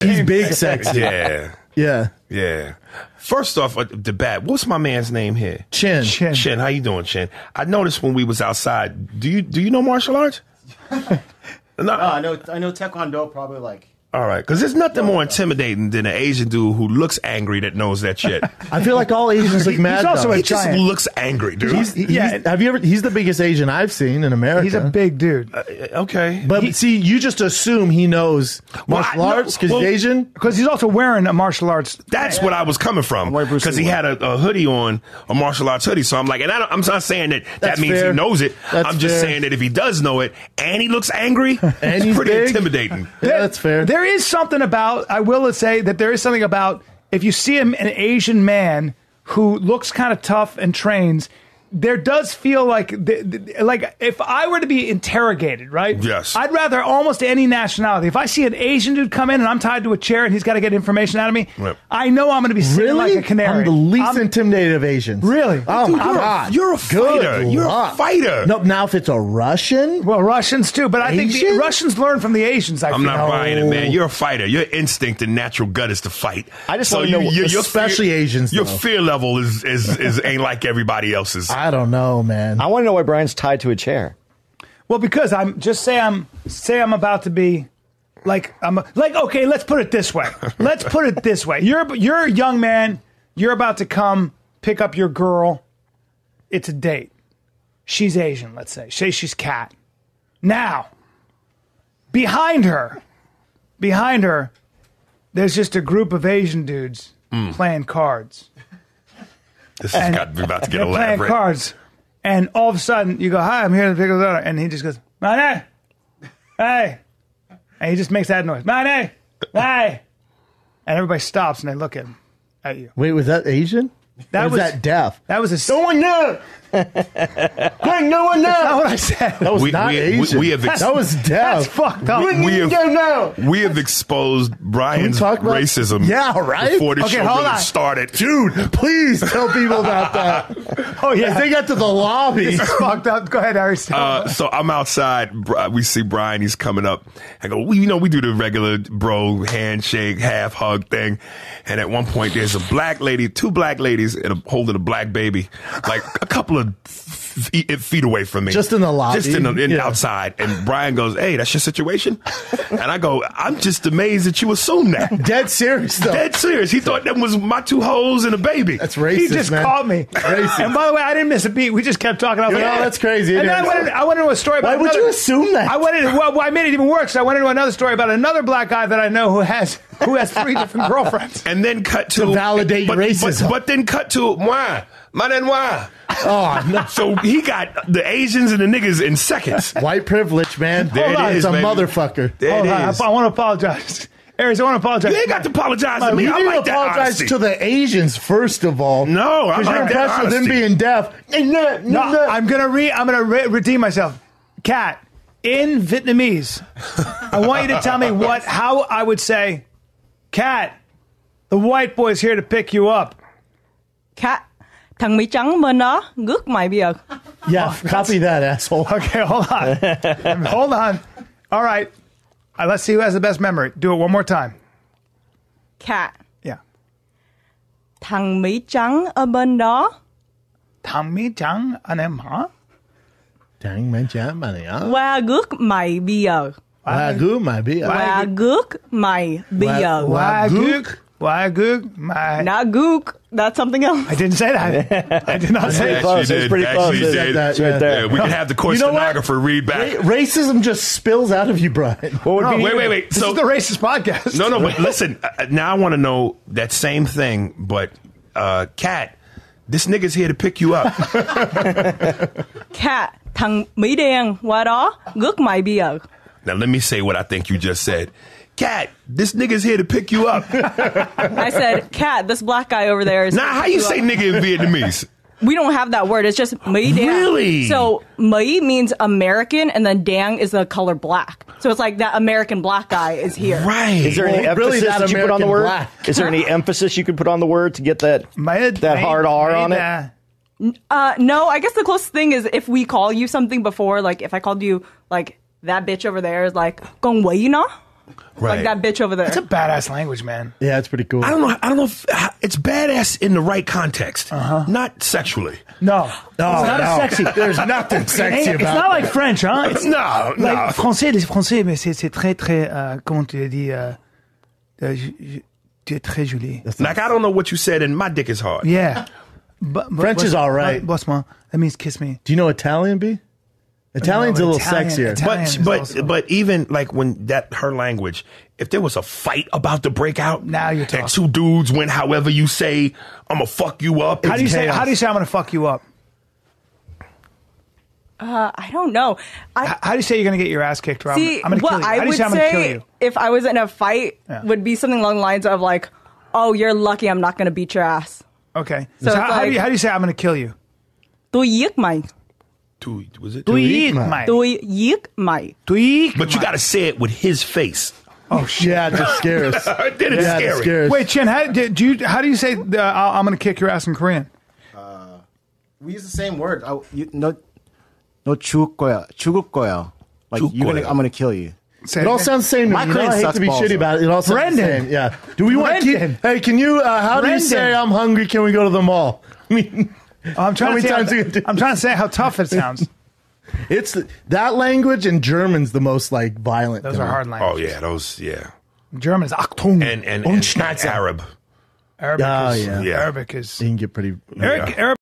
He's big sexy. Yeah, Yeah. yeah. First off, uh, the bat. What's my man's name here? Chin. Chin. Chin. How you doing, Chin? I noticed when we was outside. Do you do you know martial arts? no. I know. I know Taekwondo probably like. All right, because there's nothing more intimidating than an Asian dude who looks angry that knows that shit. I feel like all Asians look mad. He's also though. a he just looks angry, dude. He's, he- Yeah. he's- have you ever? He's the biggest Asian I've seen in America. He's a big dude. Uh, uh, okay, But see, you just assume he knows martial I- arts because well- he's Asian. Because he's also wearing a martial arts. That's what I was coming from Why Bruce because he had a, a hoodie on, a martial arts hoodie. So I'm like, and I don't, I'm not saying that that That's means fair. he knows it. That's I'm just fair. saying that if he does know it and he looks angry, And it's he's pretty big. intimidating. Yeah, that's fair. There is something about, I will say that there is something about if you see an Asian man who looks kind of tough and trains, there does feel like, th- th- like if I were to be interrogated, right? Yes. I'd rather almost any nationality. If I see an Asian dude come in and I'm tied to a chair and he's got to get information out of me, Right. I know I'm going to be sitting Really? like a canary. I'm the least I'm- intimidated of Asians. Really? Oh Dude, my you're, a, god. you're a Good fighter. You're a fighter. No, now if it's a Russian, well, Russians too, but I think the Russians learn from the Asians. I I'm feel. not buying it, man. You're a fighter. Your instinct and natural gut is to fight. I just wanna know- you, especially Asians, Your though. fear level is is, is ain't like everybody else's. I don't know, man. I want to know why Bryan's tied to a chair. Well, because I'm just say I'm say I'm about to be like I'm like okay. Let's put it this way. Let's put it this way. You're you're a young man. You're about to come pick up your girl. It's a date. She's Asian. Let's say. Say she's cat. Now, behind her, behind her, there's just a group of Asian dudes hmm. playing cards. This has got we're about to get They're playing elaborate. cards, and all of a sudden you go, "Hi, I'm here to pick up the daughter," and he just goes, "Money, hey," and he just makes that noise, "Money, hey," and everybody stops and they look at him, at you. Wait, was that Asian? That was, was- that deaf? That was a. No one know. Quick, no one That's not know. what I said. That was We- not we- we- Asian. we have ex- that was That's deaf. fucked up. We- we have- go now. We have exposed Bryan's about- racism. Yeah, right? Before the Okay, show hold really on. started. Dude, please tell people about that. oh yeah, they got to the lobby. it's fucked up. Go ahead, Harry. Uh, so I'm outside. We see Bryan. He's coming up. I go, we, you know, we do the regular bro handshake, half hug thing. And at one point, there's a black lady, two black ladies, and a, holding a black baby, like a couple of feet, feet away from me. Just in the lobby. Just in the in, Yeah. outside. And Bryan goes, "Hey, that's your situation." And I go, "I'm just amazed that you assume that." Dead serious though. Dead serious. He thought that was my two hoes and a baby. That's racist, he just man. called me. Racist. And by the way, I didn't miss a beat. We just kept talking. I was Yeah, like, that's crazy. And I into, I went into a story about Why would another- you assume that? I went well, I made it even worse. I went into another story about another black guy that I know who has who has three different girlfriends. and then cut to, To validate but, racism. But, but then cut to why? Man why? Oh, no. So he got the Asians and the niggas in seconds. White privilege, man. There Hold it on. is, It's a baby. motherfucker. There Hold it on, I, is. I want to apologize. Aries, I want to apologize. You ain't got to apologize to me. You I need like to that apologize honesty. to the Asians first of all. No, I because like you're that impressed with them honesty. being deaf. Hey, no, No, no, no. I'm gonna re- I'm gonna re- redeem myself. Cat in Vietnamese. I want you to tell me what how I would say. Cat, the white boy's here to pick you up. Cat, thằng Mỹ trắng bên đó rước mày bây giờ. yeah, copy that asshole. Okay, hold on, hold on. All right, Uh, let's see who has the best memory. Do it one more time. Cat, Yeah. thằng Mỹ trắng ở bên đó Thằng Mỹ trắng anh em hả? Dang, man, chán mà này á. qua rước mày bây giờ. Wagyu might be. Qua rước mày bây Wa- giờ. wa- Waguk, waguk, my. Not gook. That's something else. I didn't say that. I did not say that. close. It's pretty close. Actually It's did. that, It's right there. Yeah, we can have the court You know what? stenographer read back. Ra- racism just spills out of you, Bryan. What would No, be wait, wait, wait. This So is the racist podcast. no, no, but listen. Uh, now I want to know that same thing, but uh, Cat, this nigga's here to pick you up. Cat, thằng Mỹ đen qua đó rước mày bây giờ. Now let me say what I think you just said. Cat, this nigga's here to pick you up. I said, Cat, this black guy over there is. now, how you say nigga in Vietnamese? We don't have that word. It's just Mỹ Dang. Really? So Mỹ means American, and then Dang is the color black. So it's like that American black guy is here. Right. Is there any Well, really, emphasis that that you put on the word? black. Is there any emphasis you could put on the word to get that My- that my- hard R on my- it? Uh, no, I guess the closest thing is if we call you something before, like if I called you like that bitch over there is like con quỷ nó. Right. Like that bitch over there. It's a badass language, man. Yeah, it's pretty cool. I don't know. I don't know if it's badass in the right context, Uh-huh. not sexually. No, No, it's not no. as sexy. There's nothing sexy ain't- about it's not like French, huh? It's No, no. like français, les français, mais c'est c'est très très euh, comment tu dis je- je- tu es très jolie. like I don't know what you said, and my dick is hard. Yeah. But, but French is all right. What's more? That means kiss me. Do you know Italian, B? Italian's No, a little Italian- sexier. Italian- But but also- but even like when that her language, if there was a fight about to break out, Now you're and talking. two dudes went however you say, I'm gonna fuck you up. How do you say? How do you say I'm gonna fuck you up? Uh, I don't know. I H- How do you say you're gonna get your ass kicked? Or I'm- see I'm, gonna what kill you. How I do you would say I'm gonna kill say you? if I was in a fight Yeah. would be something along the lines of like, "Oh, you're lucky I'm not gonna beat your ass." Okay. So So, it's how, how do you how do you say I'm gonna kill you? Tu yik mai. Two, was it? Tuik mai. mai. Tu yik mai. Tuik But you mai. got to say it with his face. Oh shit. Yeah, just scares. then it's yeah, scary. it scares. Wait, Chin, how do, do you how do you say uh, I'll- I'm gonna kick your ass in Korean? We use the same word. I, you, no, no 죽을 거야. 죽을 거야. Like 죽을 you're gonna, 거야. I'm gonna kill you. Say It all sounds the same to My me. You know, I Korean hate sucks to be balls, shitty though. about it. It all sounds Brendan. the same. Yeah. Do we want? Brendan. Keep, hey, can you? Uh, how do you Brendan. say I'm hungry? Can we go to the mall? I mean, Oh, I'm trying How to many say times how, you do I'm trying to say how tough it sounds. it's that language and German's the most like violent. Those to are me. hard Oh yeah, those yeah, German is Achtung. and and, and, Und Schnauze. Arab. Arabic Oh, is yeah. Yeah. Arabic is You can get pretty. Arabic, Arabic